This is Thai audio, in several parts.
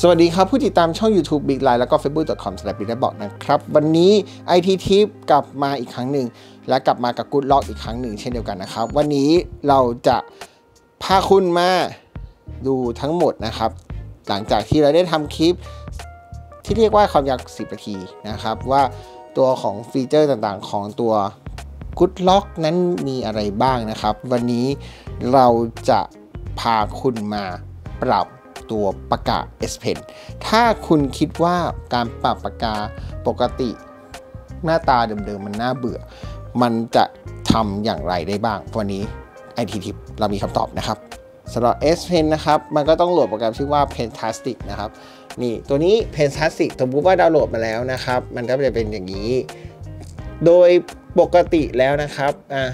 สวัสดีครับผู้ติดตามช่อง YouTube Big Line แล้วก็ facebook.com s l a s h b i g บอกนะครับ วันนี้ IT Tip กลับมาอีกครั้งหนึ่ง และกลับมากับ Good Lock อีกครั้งหนึ่งเช่นเดียวกันนะครับ วันนี้เราจะพาคุณมาดูทั้งหมดนะครับ หลังจากที่เราได้ทำคลิปที่เรียกว่าความยาว 10 นาทีนะครับ ว่าตัวของฟีเจอร์ต่างๆ ของตัว Good Lock นั้นมีอะไรบ้างนะครับ วันนี้เราจะพาคุณมาปรับ ตัวปากกา S Pen ถ้าคุณคิดว่าการปรับปากกาปกติหน้าตาเดิมๆมันน่าเบื่อ มันจะทำอย่างไรได้บ้าง วันนี้ IT Tip เรามีคำตอบนะครับสำหรับ S Pen นะครับ มันก็ต้องโหลดโปรแกรมชื่อว่า Pentastic นะครับ นี่ ตัวนี้ Pentastic สมมติว่าดาวน์โหลดมาแล้วนะครับ มันก็จะเป็นอย่างนี้ โดยปกติแล้วนะครับ อะ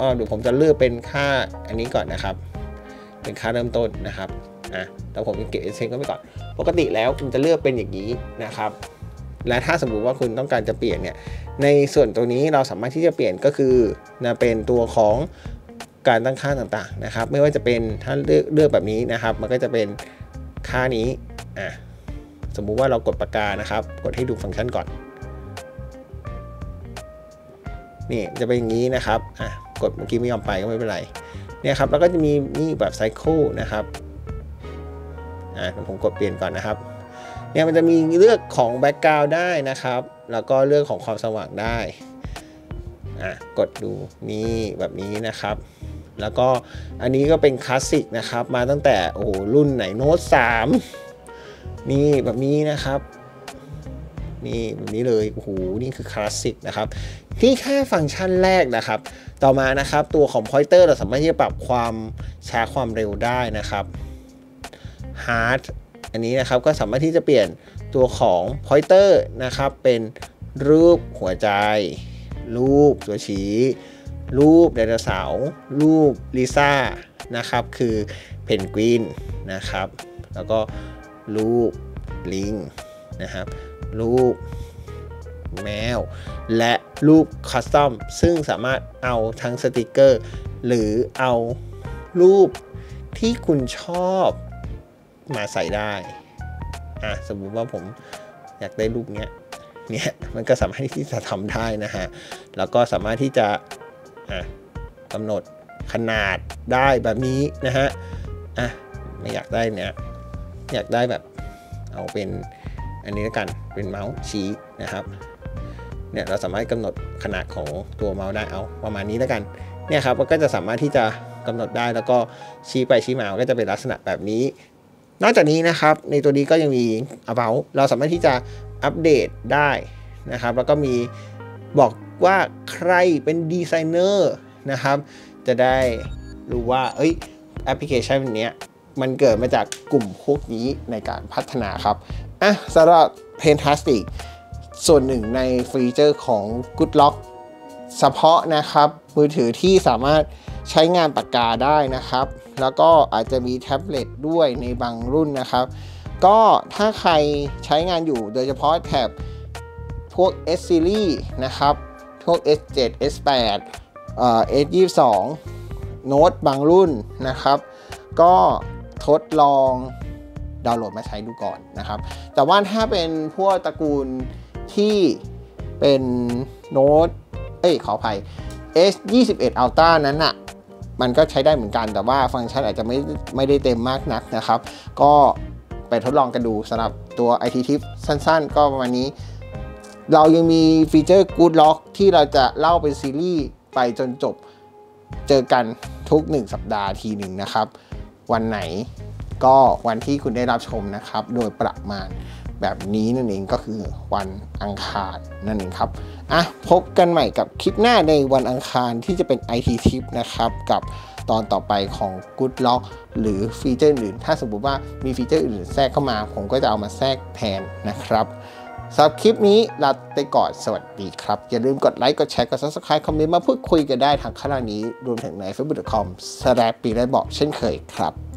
อ๋อเดี๋ยวผมจะเลือกเป็นค่าอันนี้ก่อนนะครับ เป็นค่าเริ่มต้นนะครับะแต่ผมจะเก็บเอเซนก็ไปก่อน ปกติแล้วคุณจะเลือกเป็นอย่างนี้นะครับ และถ้าสมมุติว่าคุณต้องการจะเปลี่ยนเนี่ย ในส่วนตัวนี้เราสามารถที่จะเปลี่ยนก็คือนะเป็นตัวของการตั้งค่าต่างๆนะครับ ไม่ว่าจะเป็นถ้าเลือกเลือกแบบนี้นะครับ มันก็จะเป็นค่านี้อะสมมุติว่าเรากดปากกานะครับ กดให้ดูฟังก์ชันก่อน นี่จะเป็นอย่างนี้นะครับอะกดเมื่อกี้ไม่ยอมไปก็ไม่เป็นไรเนี่ยครับแล้วก็จะมีนี่แบบ cycle นะครับ อะผมกดเปลี่ยนก่อนนะครับเนี่ยมันจะมีเลือกของ background ได้นะครับ แล้วก็เลือกของความสว่างได้อะกดดูนี่แบบนี้นะครับ แล้วก็อันนี้ก็เป็นคลาสสิกนะครับ มาตั้งแต่โอ้รุ่นไหนโน้ต3นี่แบบนี้นะครับนี่แบบนี้เลยโอ้โหนี่คือคลาสสิกนะครับที่แค่ฟังก์ชันแรกนะครับ ต่อมานะครับ ตัวของพอยเตอร์เราสามารถที่จะปรับความช้าความเร็วได้นะครับ Hard อันนี้นะครับก็สามารถที่จะเปลี่ยนตัวของ pointer นะครับ เป็นรูปหัวใจ รูปตัวชี้ รูปไดโนเสาร์รูปลิซ่านะครับ คือเพนกวินนะครับ แล้วก็รูปลิงนะครับ รูปแมว และรูปคัสตอมซึ่งสามารถเอาทั้งสติกเกอร์ หรือเอารูปที่คุณชอบ มาใส่ได้ อะสมมุติว่าผมอยากได้รูปเนี้ย เนี่ยมันก็สามารถที่จะทำได้นะฮะ แล้วก็สามารถที่จะอะกำหนดขนาดได้แบบนี้นะฮะ อะไม่อยากได้เนี่ยอยากได้แบบเอาเป็นอันนี้แล้วกันเป็นเมาส์ชี้นะครับเนี่ยเราสามารถกำหนดขนาดของตัวเมาส์ได้เอาประมาณนี้แล้วกันเนี่ยครับก็จะสามารถที่จะกำหนดได้แล้วก็ชี้ไปชี้มาก็จะเป็นลักษณะแบบนี้ นอกจากนี้นะครับในตัวนี้ก็ยังมี about เราสามารถที่จะอัปเดตได้นะครับ แล้วก็มีบอกว่าใครเป็นดีไซเนอร์นะครับ จะได้รู้ว่า เอ้ยแอปพลิเคชันนี้มันเกิดมาจากกลุ่มพวกนี้ในการพัฒนาครับอะสำหรับ Pentastic ส่วนหนึ่งในฟีเจอร์ของ Good Lock เฉพาะนะครับ มือถือที่สามารถใช้งานปากกาได้นะครับ แล้วก็อาจจะมีแท็บเล็ตด้วยในบางรุ่นนะครับ ก็ถ้าใครใช้งานอยู่โดยเฉพาะแท็บพวก S Series นะครับ พวก S7 S8 เอ่อ S22 โน้ตบางรุ่นนะครับ ก็ทดลองดาวน์โหลดมาใช้ดูก่อนนะครับ แต่ว่าถ้าเป็นพวกตระกูลที่เป็นโน้ต เอ้ยขออภัย S21 Ultra นั้นอะมันก็ใช้ได้เหมือนกันแต่ว่าฟังก์ชันอาจจะไม่ไม่ได้เต็มมากนักนะครับ ก็ไปทดลองกันดูสำหรับตัว IT Tip สั้นๆ ก็ประมาณนี้ เรายังมีฟีเจอร์ Good Lock ที่เราจะเล่าเป็นซีรีส์ไปจนจบเจอกันทุก 1 สัปดาห์ทีหนึ่งนะครับ วันไหนก็วันที่คุณได้รับชมนะครับ โดยประมาณ แบบนี้นั่นเองก็คือวันอังคารนั่นเองครับอะพบกันใหม่กับคลิปหน้าในวันอังคารที่จะเป็น IT Tip นะครับกับตอนต่อไปของ Good Lock หรือฟีเจอร์อื่น ถ้าสมมติว่ามีฟีเจอร์อื่นแทรกเข้ามา ผมก็จะเอามาแทรกแทนนะครับสำหรับคลิปนี้ลาไปก่อนสวัสดีครับ อย่าลืมกดไลค์ กดแชร์ กด subscribe คอมเมนต์มาพูดคุยกันได้ทางข้างล่างนี้ รวมถึงใน facebook.com สแลปปีและบอกเช่นเคยครับ